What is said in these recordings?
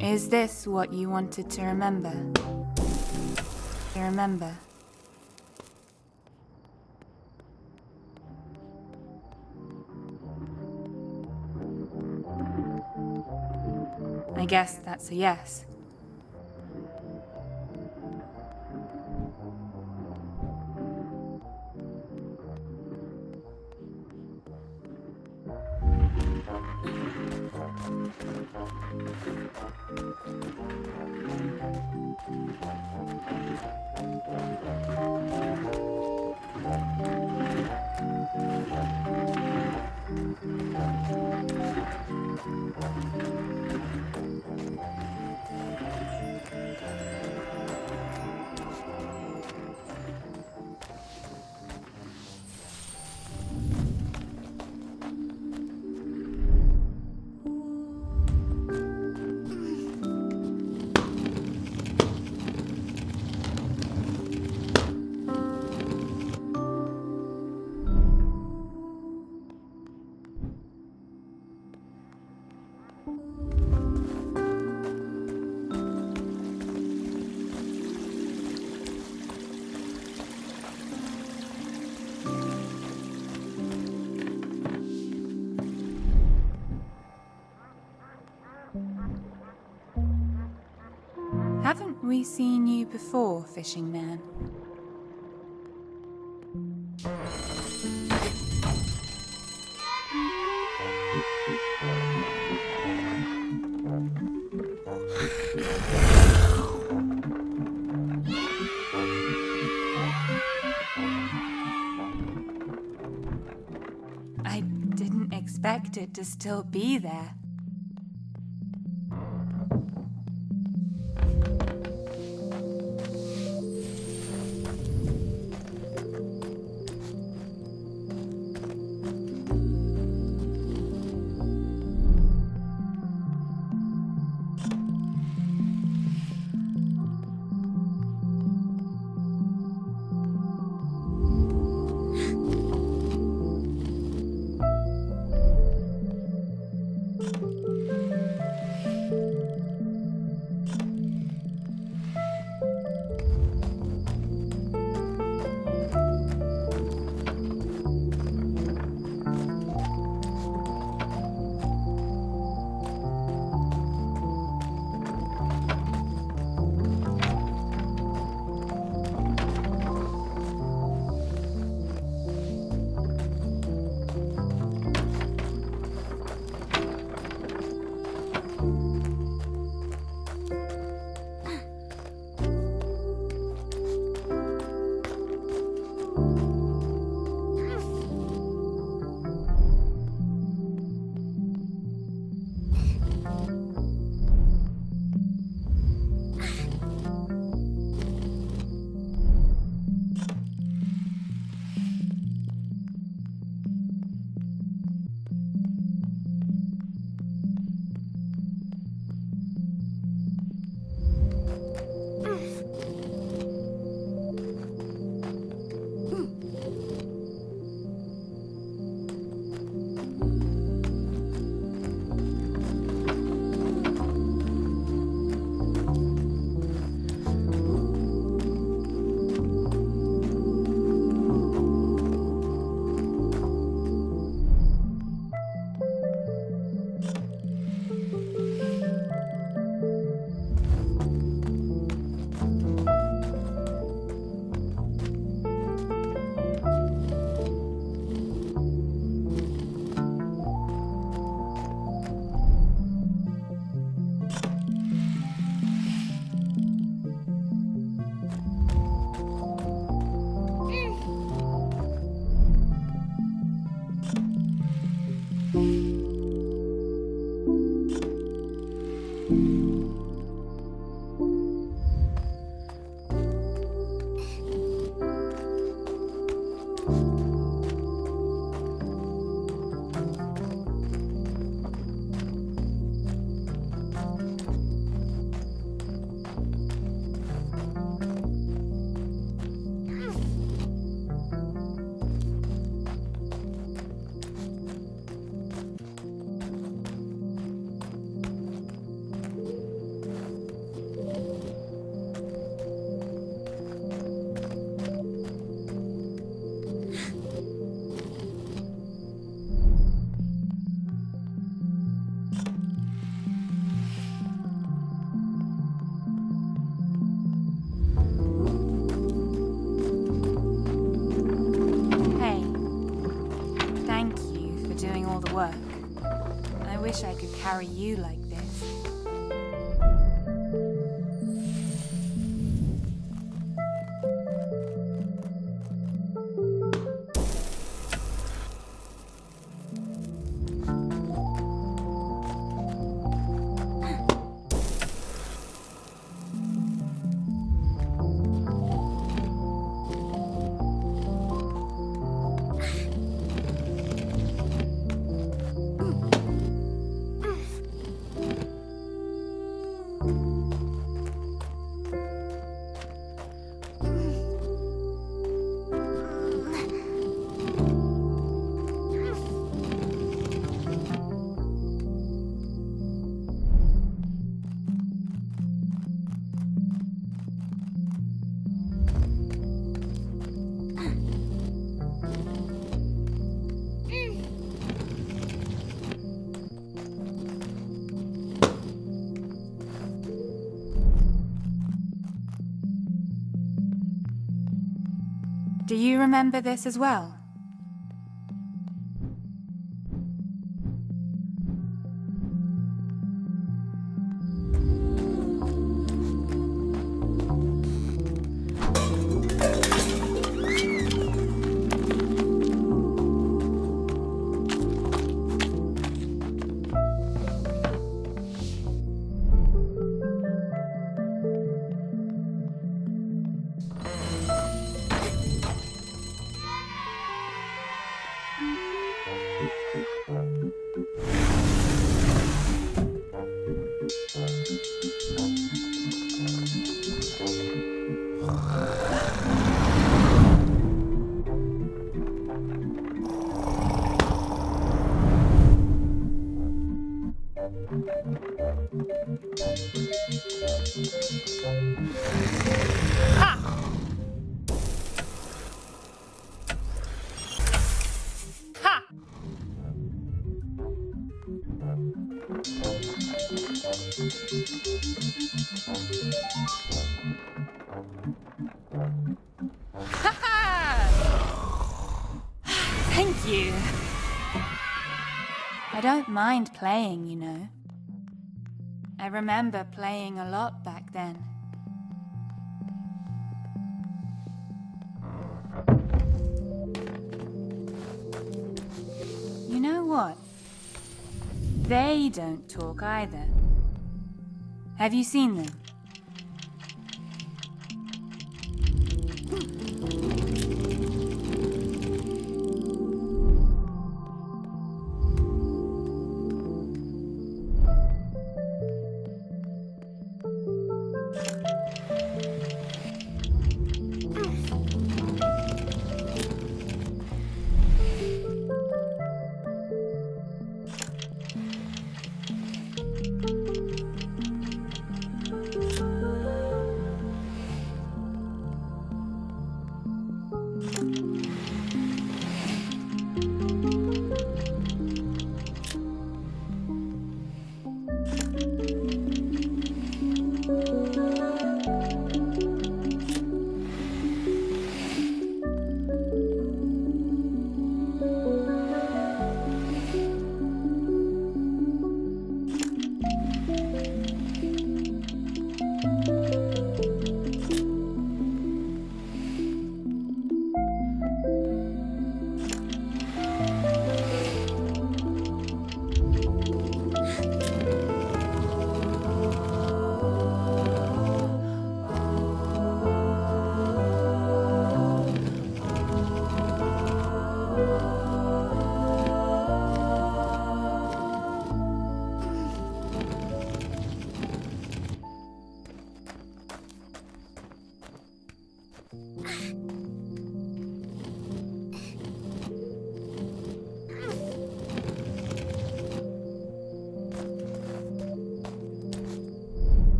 Is this what you wanted to remember? To remember? I guess that's a yes. We seen you before, fishing man? I didn't expect it to still be there. work. I wish I could carry you like this. Do you remember this as well? I don't mind playing, you know. I remember playing a lot back then. You know what? They don't talk either. Have you seen them?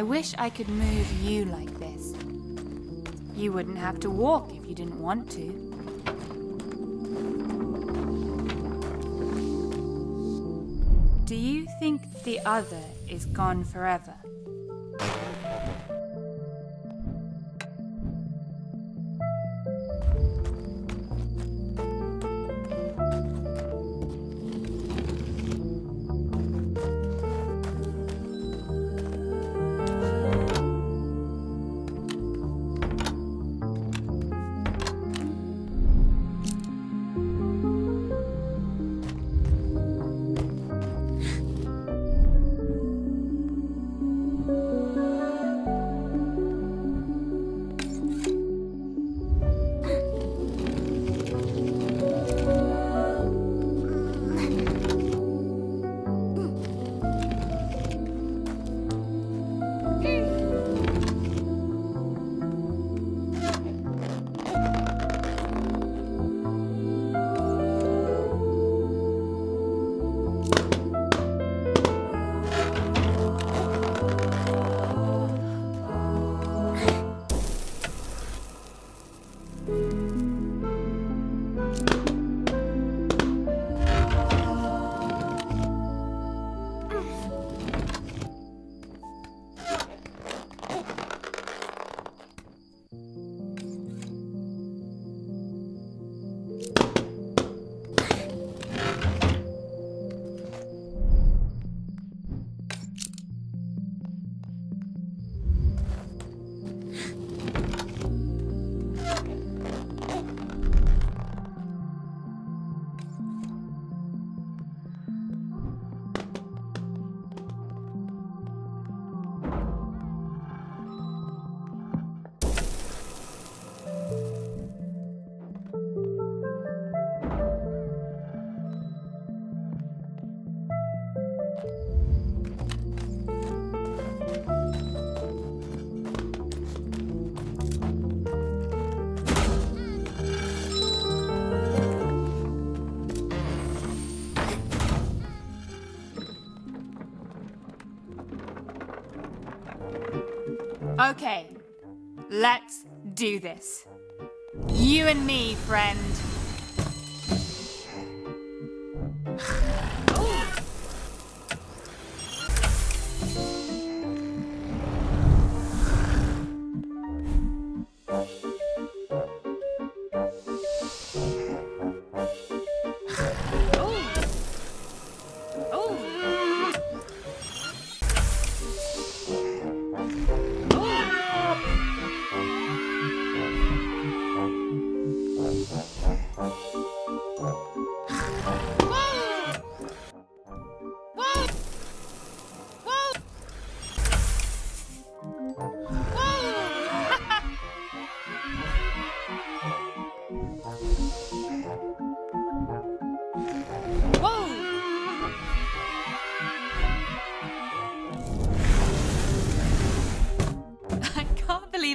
I wish I could move you like this. You wouldn't have to walk if you didn't want to. Do you think the other is gone forever? Okay, let's do this. You and me, friend.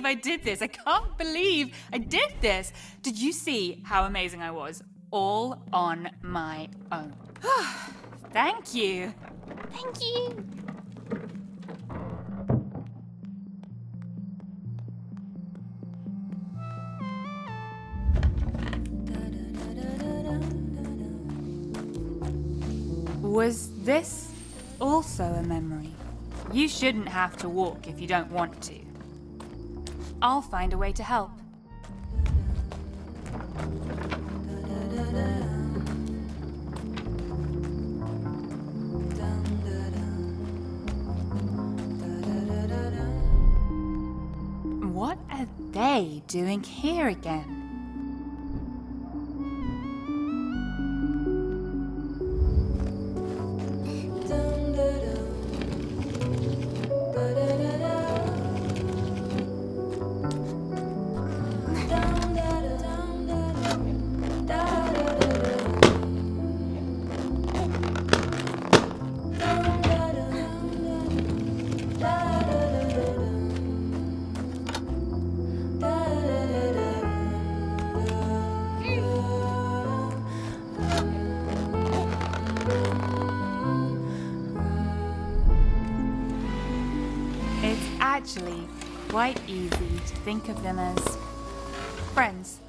I did this. I can't believe I did this. Did you see how amazing I was? All on my own. Thank you. Thank you. Was this also a memory? You shouldn't have to walk if you don't want to. I'll find a way to help. What are they doing here again? Actually quite easy to think of them as friends.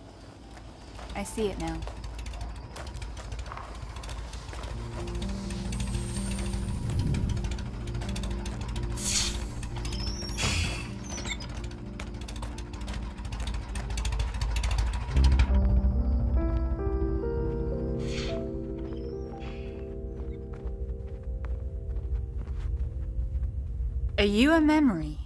I see it now. Are you a memory?